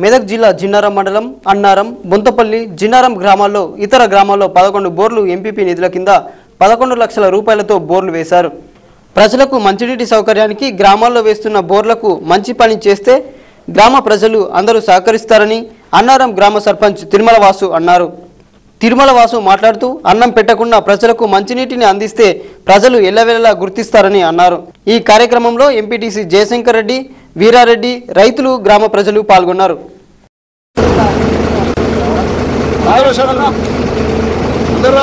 మెదక్ జిల్లా జిన్నారం మండలం అన్నారం బొంతపల్లి జిన్నారం గ్రామాల్లో ఇతర గ్రామాల్లో పదకొండు బోర్లు ఎంపీపీ నిధుల కింద పదకొండు లక్షల రూపాయలతో బోర్లు వేశారు. ప్రజలకు మంచినీటి సౌకర్యానికి గ్రామాల్లో వేస్తున్న బోర్లకు మంచి పని చేస్తే గ్రామ ప్రజలు అందరూ సహకరిస్తారని అన్నారం గ్రామ సర్పంచ్ తిరుమల వాసు అన్నారు. తిరుమల వాసు మాట్లాడుతూ అన్నం పెట్టకుండా ప్రజలకు మంచినీటిని అందిస్తే ప్రజలు ఎల్లవేళలా గుర్తిస్తారని అన్నారు. ఈ కార్యక్రమంలో ఎంపీటీసీ జయశంకర్ రెడ్డి వీరారెడ్డి రైతులు గ్రామ ప్రజలు పాల్గొన్నారు. అందరూ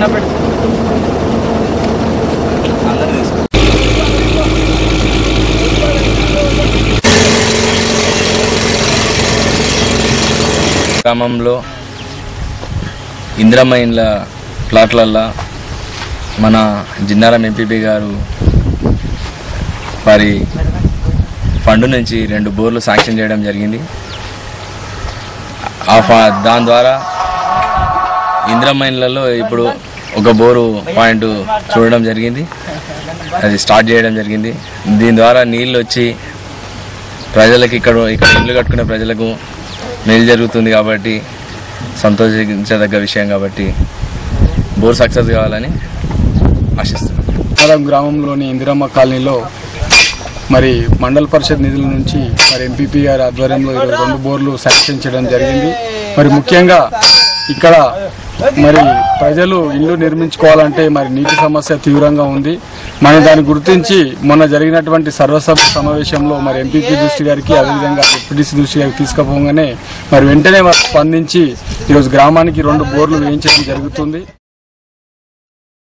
షడల్ అందరూ గ్రామంలో ఇందిరమ్మ ఇండ్ల ప్లాట్లల్లో మన జిన్నారం ఎంపీపీ గారు వారి ఫండ్ నుంచి రెండు బోర్లు శాంక్షన్ చేయడం జరిగింది. ఆ ఫ- దాని ద్వారా ఇందిరమ్మ ఇండ్లలో ఇప్పుడు ఒక బోరు పాయింట్ చూడడం జరిగింది. అది స్టార్ట్ చేయడం జరిగింది. దీని ద్వారా నీళ్ళు వచ్చి ప్రజలకు ఇక్కడ ఇక్కడ ఇల్లు కట్టుకునే ప్రజలకు మేలు జరుగుతుంది కాబట్టి సంతోషించదగ్గ విషయం కాబట్టి బోర్ సక్సెస్ కావాలని ఆశిస్తున్నాం. గ్రామంలోని ఇందిరమ్మ కాలనీలో మరి మండల పరిషత్ నిధుల నుంచి మరి ఎంపీపీ గారి ఆధ్వర్యంలో ఈరోజు రెండు బోర్లు శాంక్షన్ చేయడం జరిగింది. మరి ముఖ్యంగా ఇక్కడ మరి ప్రజలు ఇల్లు నిర్మించుకోవాలంటే మరి నీటి సమస్య తీవ్రంగా ఉంది. మరి దాన్ని గుర్తించి మొన్న జరిగినటువంటి సర్వసభ సమావేశంలో మరి ఎంపీపీ దృష్టి గారికి అదేవిధంగా డిప్యూటీసీ దృష్టి గారికి తీసుకుపోగానే మరి వెంటనే స్పందించి ఈరోజు గ్రామానికి రెండు బోర్లు వేయించడం జరుగుతుంది.